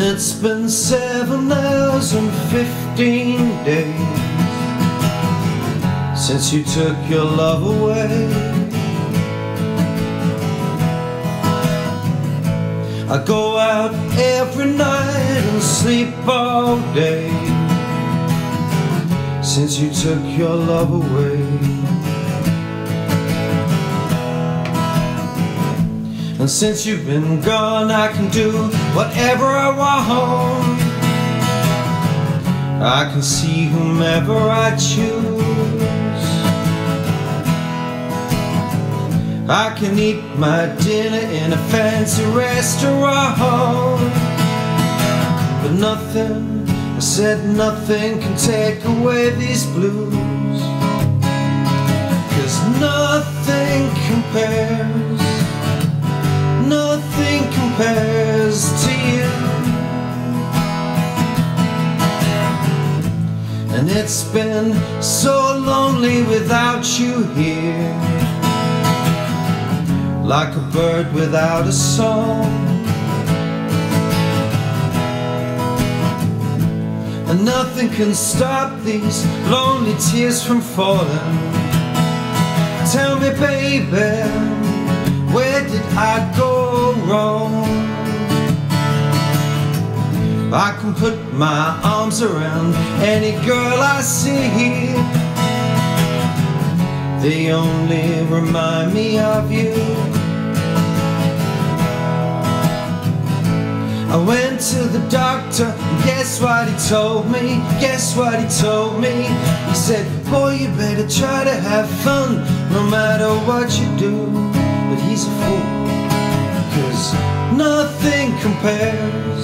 it's been seven hours and fifteen days since you took your love away. I go out every night and sleep all day since you took your love away. And since you've been gone, I can do whatever I want. I can see whomever I choose. I can eat my dinner in a fancy restaurant But nothing, I said nothing can take away these blues Cause nothing compares it's been so lonely without you here like a bird without a song. And nothing can stop these lonely tears from falling. Tell me, baby, where did I go wrong? I can put my arms around any girl I see. They only remind me of you I went to the doctor and guess what he told me? Guess what he told me? He said, boy you better try to have fun no matter what you do But he's a fool Cause nothing compares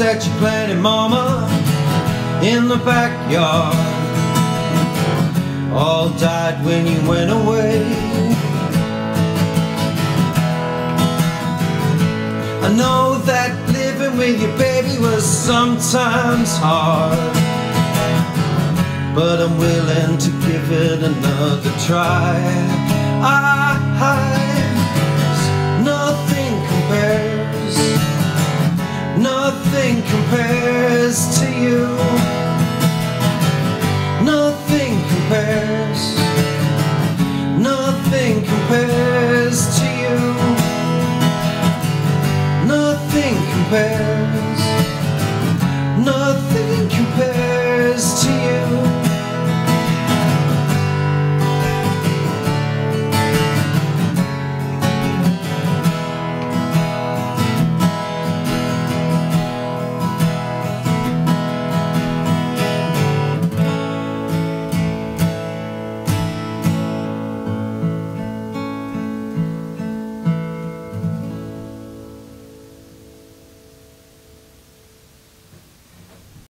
that you planted, mama, in the backyard. All died when you went away. I know that living with your baby was sometimes hard. But I'm willing to give it another try. Ah, I, I compares